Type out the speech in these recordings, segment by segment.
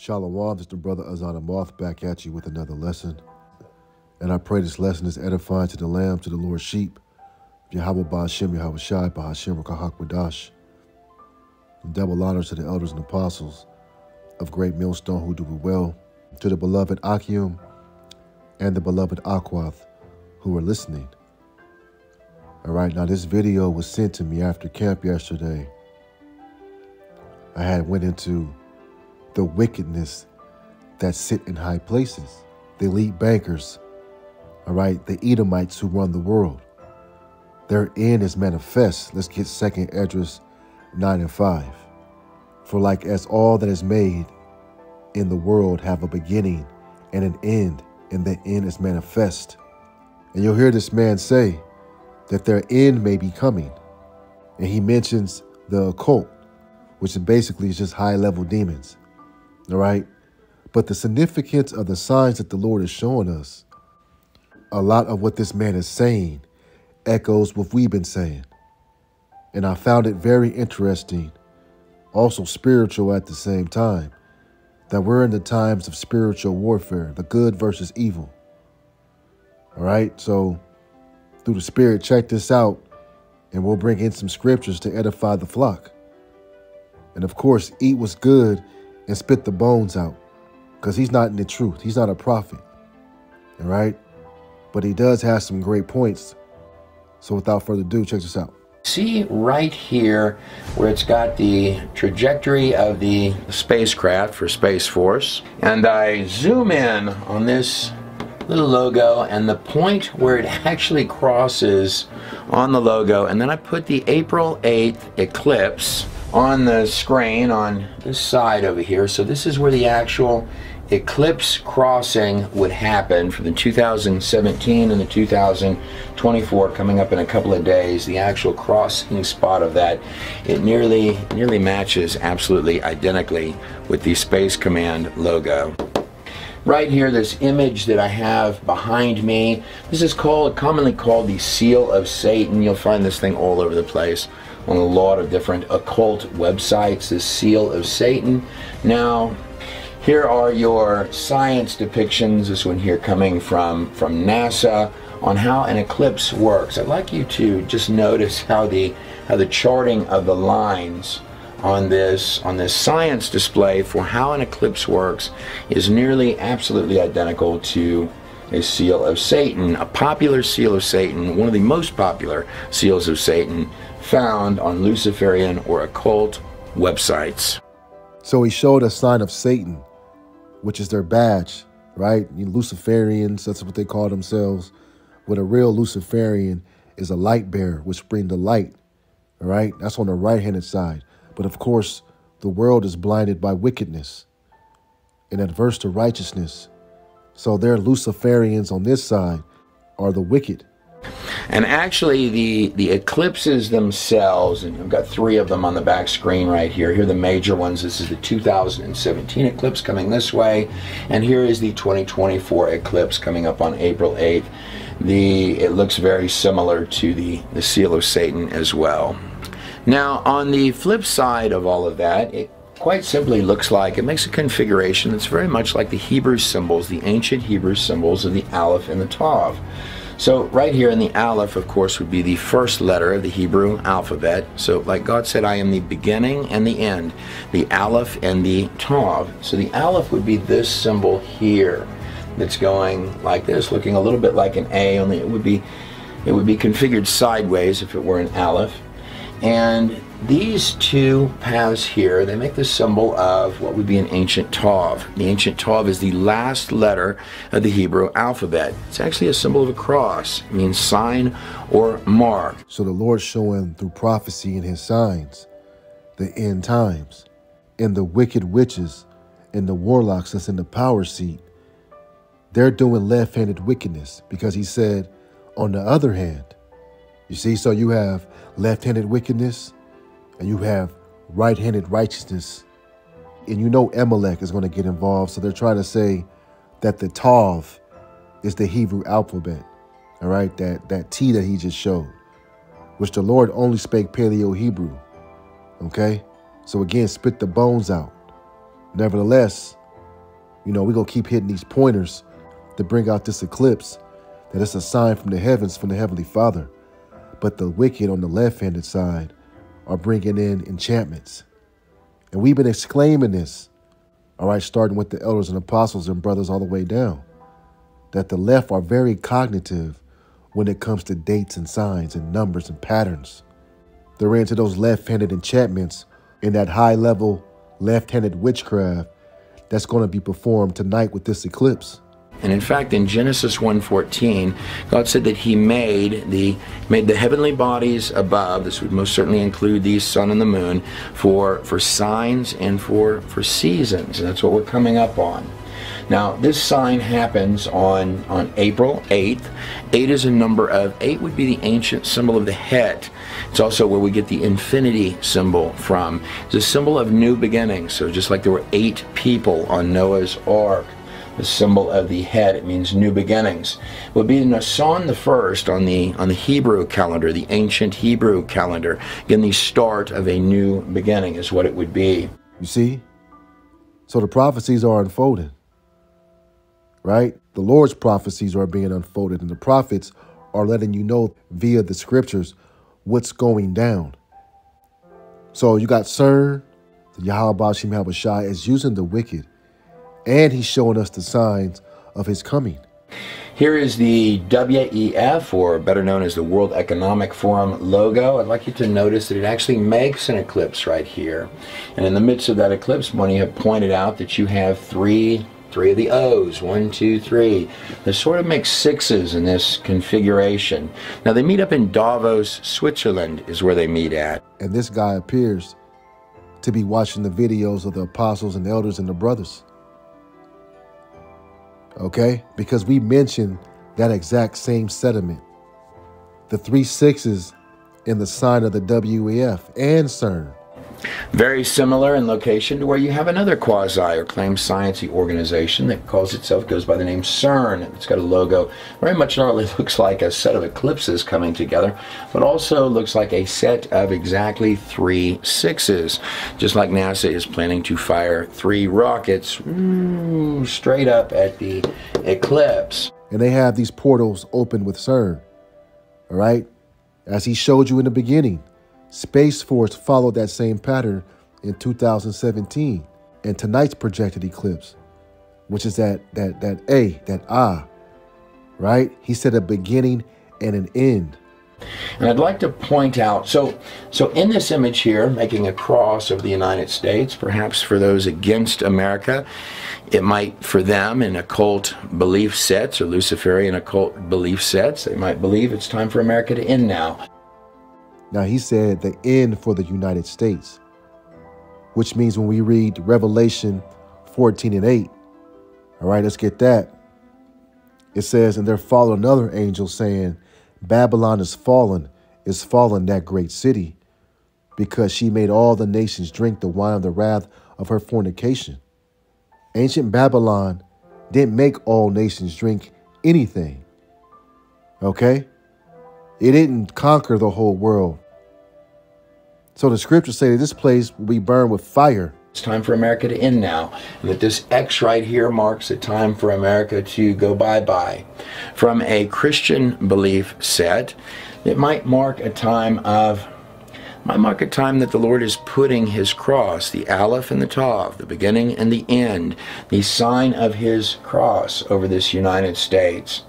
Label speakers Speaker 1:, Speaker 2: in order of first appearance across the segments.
Speaker 1: Shalom, the brother Azan Ha Ahmath back at you with another lesson. And I pray this lesson is edifying to the lamb, to the Lord's sheep. Yahweh Ba'ashem, Yahweh Shai, Ba'ashem, Rakahak Wadash. And double honors to the elders and apostles of Great Millstone who do it well, to the beloved Achium and the beloved Aquath who are listening. All right, now this video was sent to me after camp yesterday. I had went into the wickedness that sit in high places, the elite bankers, all right, the Edomites who run the world. Their end is manifest. Let's get second Esdras 9 and 5. For like as all that is made in the world have a beginning and an end, and the end is manifest. And you'll hear this man say that their end may be coming. And he mentions the occult, which basically is just high level demons. All right. But the significance of the signs that the Lord is showing us, a lot of what this man is saying echoes what we've been saying. And I found it very interesting, also spiritual at the same time, that we're in the times of spiritual warfare, the good versus evil. All right. So through the Spirit, check this out, and we'll bring in some scriptures to edify the flock. And of course, eat what's good and spit the bones out because he's not in the truth. He's not a prophet. All right. But he does have some great points. So without further ado, check this out.
Speaker 2: See right here where it's got the trajectory of the spacecraft for Space Force. And I zoom in on this little logo and the point where it actually crosses on the logo. And then I put the April 8th eclipse on the screen on this side over here. So this is where the actual eclipse crossing would happen for the 2017 and the 2024 coming up in a couple of days. The actual crossing spot of that it nearly nearly matches absolutely identically with the space command logo. Right here this image that I have behind me this is called commonly called the seal of Satan. You'll find this thing all over the place on a lot of different occult websites, the seal of Satan. Now, here are your science depictions, this one here coming from, from NASA, on how an eclipse works. I'd like you to just notice how the, how the charting of the lines on this on this science display for how an eclipse works is nearly absolutely identical to a seal of Satan, a popular seal of Satan, one of the most popular seals of Satan found on Luciferian or occult websites.
Speaker 1: So he showed a sign of Satan, which is their badge, right? Luciferians, that's what they call themselves. But a real Luciferian is a light bearer, which brings the light, all right? That's on the right-handed side. But of course, the world is blinded by wickedness and adverse to righteousness. So their Luciferians on this side are the wicked.
Speaker 2: And actually, the, the eclipses themselves, and I've got three of them on the back screen right here. Here are the major ones. This is the 2017 eclipse coming this way, and here is the 2024 eclipse coming up on April 8th. The, it looks very similar to the, the seal of Satan as well. Now, on the flip side of all of that, it quite simply looks like, it makes a configuration that's very much like the Hebrew symbols, the ancient Hebrew symbols of the Aleph and the Tav. So right here in the Aleph, of course, would be the first letter of the Hebrew alphabet. So like God said, I am the beginning and the end, the Aleph and the Tav. So the Aleph would be this symbol here that's going like this, looking a little bit like an A, only it would be it would be configured sideways if it were an Aleph. And these two paths here, they make the symbol of what would be an ancient Tav. The ancient Tav is the last letter of the Hebrew alphabet. It's actually a symbol of a cross. It means sign or mark.
Speaker 1: So the Lord showing through prophecy and his signs the end times and the wicked witches and the warlocks that's in the power seat. They're doing left-handed wickedness because he said, on the other hand, you see, so you have left-handed wickedness, and you have right-handed righteousness. And you know Amalek is going to get involved. So they're trying to say that the Tav is the Hebrew alphabet. All right, that, that T that he just showed, which the Lord only spake Paleo Hebrew. Okay? So again, spit the bones out. Nevertheless, you know, we're going to keep hitting these pointers to bring out this eclipse that it's a sign from the heavens from the Heavenly Father. But the wicked on the left handed side are bringing in enchantments. And we've been exclaiming this, all right, starting with the elders and apostles and brothers all the way down, that the left are very cognitive when it comes to dates and signs and numbers and patterns. They're into those left handed enchantments in that high level left handed witchcraft that's going to be performed tonight with this eclipse.
Speaker 2: And in fact, in Genesis 1:14, God said that He made the made the heavenly bodies above. This would most certainly include the sun and the moon for for signs and for for seasons. And that's what we're coming up on. Now, this sign happens on, on April 8th. 8 is a number of, 8 would be the ancient symbol of the het. It's also where we get the infinity symbol from. It's a symbol of new beginnings. So just like there were eight people on Noah's Ark, the symbol of the het. It means new beginnings. It would be Nisan the first on the on the Hebrew calendar, the ancient Hebrew calendar. Again, the start of a new beginning is what it would be.
Speaker 1: You see? So the prophecies are unfolding. Right? The Lord's prophecies are being unfolded, and the prophets are letting you know via the scriptures what's going down. So you got CERN, the Yahweh Bashim Habashai is using the wicked and he's showing us the signs of his coming.
Speaker 2: Here is the WEF, or better known as the World Economic Forum logo. I'd like you to notice that it actually makes an eclipse right here. And in the midst of that eclipse, Money have pointed out that you have three three of the O's, one, two, three. This sort of makes sixes in this configuration. Now they meet up in Davos, Switzerland is where they meet at.
Speaker 1: And this guy appears to be watching the videos of the apostles and elders and the brothers okay? Because we mentioned that exact same sediment. The three sixes in the sign of the WEF and CERN.
Speaker 2: Very similar in location to where you have another quasi or claim sciencey organization that calls itself, goes by the name CERN. It's got a logo, very much not only looks like a set of eclipses coming together, but also looks like a set of exactly three sixes. Just like NASA is planning to fire three rockets mm, straight up at the eclipse.
Speaker 1: And they have these portals open with CERN, all right? As he showed you in the beginning. Space Force followed that same pattern in 2017 and tonight's projected eclipse, which is that that that A, that Ah, right? He said a beginning and an end.
Speaker 2: And I'd like to point out, so so in this image here, making a cross of the United States, perhaps for those against America, it might for them in occult belief sets or Luciferian occult belief sets, they might believe it's time for America to end now.
Speaker 1: Now, he said the end for the United States, which means when we read Revelation 14 and 8, all right, let's get that. It says, And there followed another angel saying, Babylon is fallen, is fallen that great city, because she made all the nations drink the wine of the wrath of her fornication. Ancient Babylon didn't make all nations drink anything. Okay? It didn't conquer the whole world. So the scriptures say that this place will be burned with fire.
Speaker 2: It's time for America to end now. And that this X right here marks a time for America to go bye bye. From a Christian belief set, it might mark a time of my mark a time that the Lord is putting his cross, the Aleph and the Tav, the beginning and the end, the sign of his cross over this United States.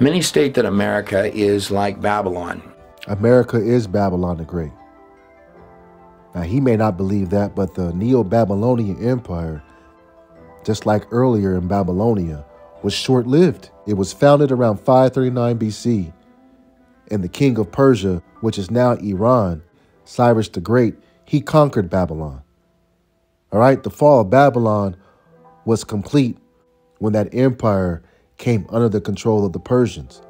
Speaker 2: Many state that America is like Babylon.
Speaker 1: America is Babylon the Great. Now, he may not believe that, but the Neo Babylonian Empire, just like earlier in Babylonia, was short lived. It was founded around 539 BC, and the king of Persia, which is now Iran, Cyrus the Great, he conquered Babylon. All right, the fall of Babylon was complete when that empire came under the control of the Persians.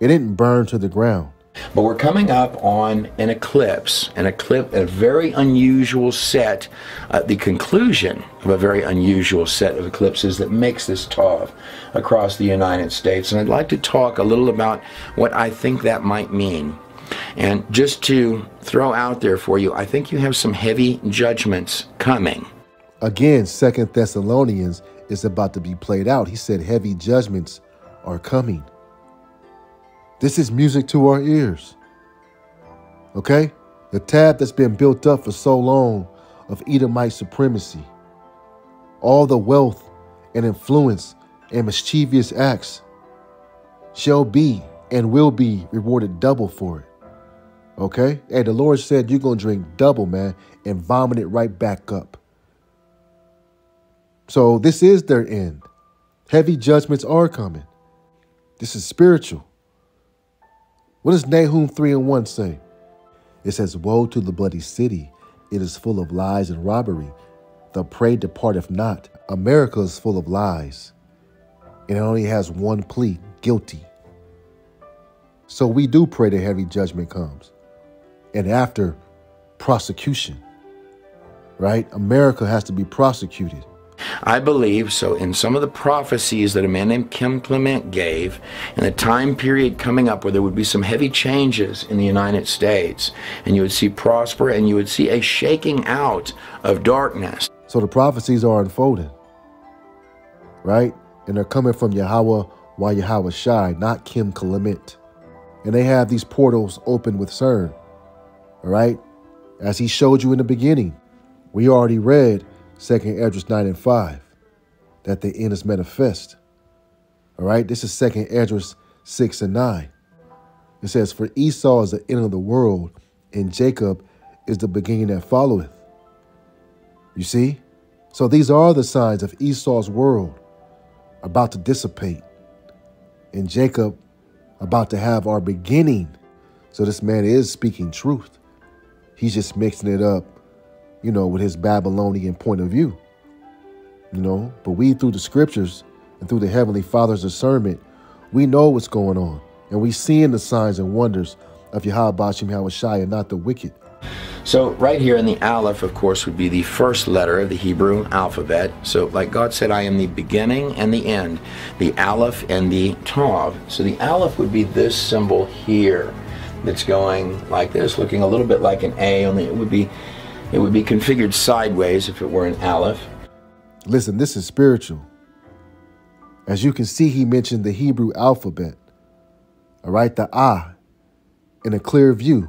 Speaker 1: It didn't burn to the ground.
Speaker 2: But we're coming up on an eclipse, an eclipse, a very unusual set, uh, the conclusion of a very unusual set of eclipses that makes this Tav across the United States. And I'd like to talk a little about what I think that might mean. And just to throw out there for you, I think you have some heavy judgments coming.
Speaker 1: Again, Second Thessalonians is about to be played out. He said heavy judgments are coming. This is music to our ears. Okay? The tab that's been built up for so long of Edomite supremacy, all the wealth and influence and mischievous acts shall be and will be rewarded double for it. Okay? And the Lord said you're going to drink double, man, and vomit it right back up. So this is their end. Heavy judgments are coming. This is spiritual. What does Nahum 3 and 1 say? It says, Woe to the bloody city. It is full of lies and robbery. The prey departeth not. America is full of lies. And it only has one plea guilty. So we do pray that heavy judgment comes. And after prosecution, right? America has to be prosecuted.
Speaker 2: I believe so in some of the prophecies that a man named Kim Clement gave in the time period coming up where there would be some heavy changes in the United States and you would see prosper and you would see a shaking out of darkness.
Speaker 1: So the prophecies are unfolding, right? And they're coming from Yahweh while Yahweh Shai, not Kim Clement. And they have these portals open with CERN, all right? As he showed you in the beginning, we already read Second Esdras 9 and 5, that the end is manifest. All right, this is Second Esdras 6 and 9. It says, For Esau is the end of the world, and Jacob is the beginning that followeth. You see? So these are the signs of Esau's world about to dissipate, and Jacob about to have our beginning. So this man is speaking truth. He's just mixing it up you know, with his Babylonian point of view. You know, but we through the scriptures and through the Heavenly Father's discernment, we know what's going on. And we seeing the signs and wonders of Yahweh Bashim Yahweh and not the wicked.
Speaker 2: So right here in the Aleph, of course, would be the first letter of the Hebrew alphabet. So like God said, I am the beginning and the end, the Aleph and the Tav. So the Aleph would be this symbol here that's going like this, looking a little bit like an A, only it would be it would be configured sideways if it were an aleph.
Speaker 1: Listen, this is spiritual. As you can see, he mentioned the Hebrew alphabet. All right, the Ah in a clear view.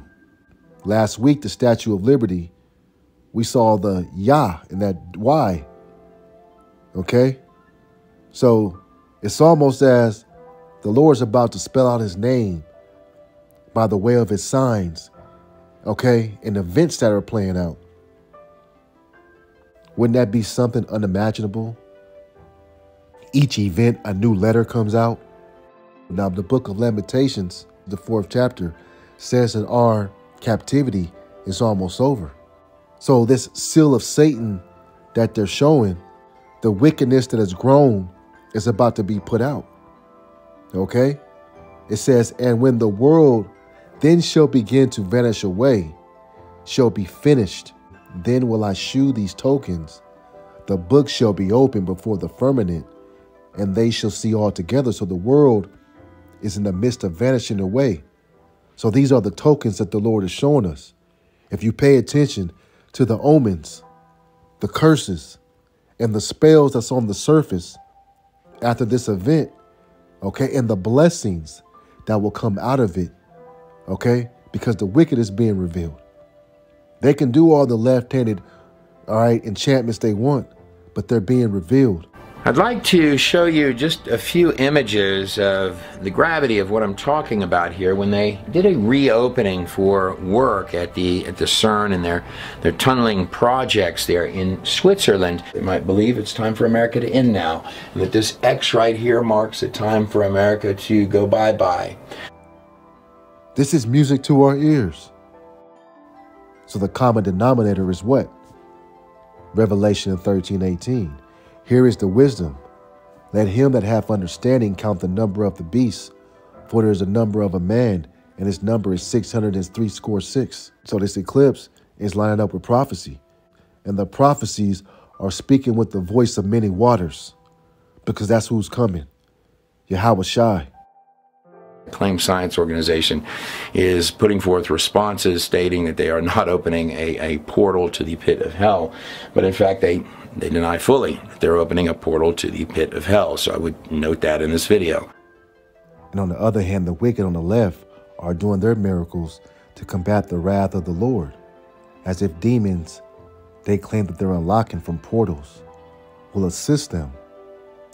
Speaker 1: Last week, the Statue of Liberty, we saw the Yah in that Y. Okay? So it's almost as the Lord's about to spell out his name by the way of his signs, okay, and events that are playing out. Wouldn't that be something unimaginable? Each event, a new letter comes out. Now, the book of Lamentations, the fourth chapter, says that our captivity is almost over. So, this seal of Satan that they're showing, the wickedness that has grown, is about to be put out. Okay? It says, And when the world then shall begin to vanish away, shall be finished, then will I shew these tokens. The book shall be opened before the firmament, and they shall see all together. So the world is in the midst of vanishing away. So these are the tokens that the Lord is showing us. If you pay attention to the omens, the curses, and the spells that's on the surface after this event, okay, and the blessings that will come out of it, okay, because the wicked is being revealed. They can do all the left-handed, all right, enchantments they want, but they're being revealed.
Speaker 2: I'd like to show you just a few images of the gravity of what I'm talking about here when they did a reopening for work at the at the CERN and their their tunneling projects there in Switzerland. They might believe it's time for America to end now and that this X right here marks the time for America to go bye-bye.
Speaker 1: This is music to our ears. So the common denominator is what? Revelation 13, 18. Here is the wisdom. Let him that hath understanding count the number of the beast, for there is a number of a man, and his number is six hundred and three score six. So this eclipse is lining up with prophecy. And the prophecies are speaking with the voice of many waters, because that's who's coming. Yahweh Shai.
Speaker 2: Claim Science Organization is putting forth responses stating that they are not opening a, a portal to the pit of hell, but in fact a they deny fully that they're opening a portal to the pit of hell. So I would note that in this video.
Speaker 1: And on the other hand, the wicked on the left are doing their miracles to combat the wrath of the Lord, as if demons they claim that they're unlocking from portals will assist them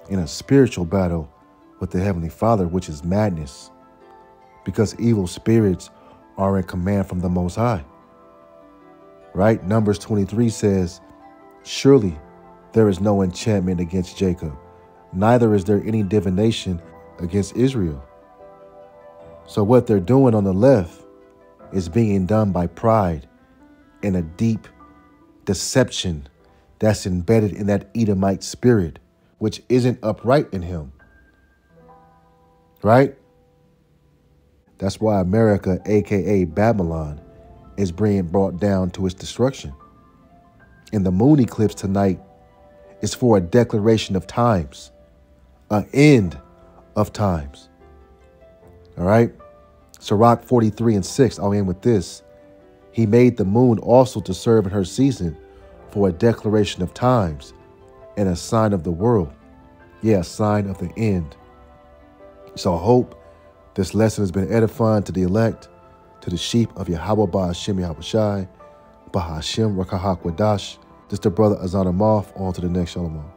Speaker 1: in a spiritual battle with the Heavenly Father, which is madness, because evil spirits are in command from the Most High. Right? Numbers 23 says, Surely there is no enchantment against Jacob, neither is there any divination against Israel. So, what they're doing on the left is being done by pride and a deep deception that's embedded in that Edomite spirit, which isn't upright in him. Right? That's why America, aka Babylon, is being brought down to its destruction. And the moon eclipse tonight is for a declaration of times, an end of times. All right? Sirach 43 and 6, I'll end with this. He made the moon also to serve in her season for a declaration of times and a sign of the world. Yeah, a sign of the end. So hope this lesson has been edifying to the elect, to the sheep of Yahweh Ba'ashem Yahweh Shai, Bahashem Rakahak Wadash. This the brother Azan Ha Ahmath. On to the next Shalom.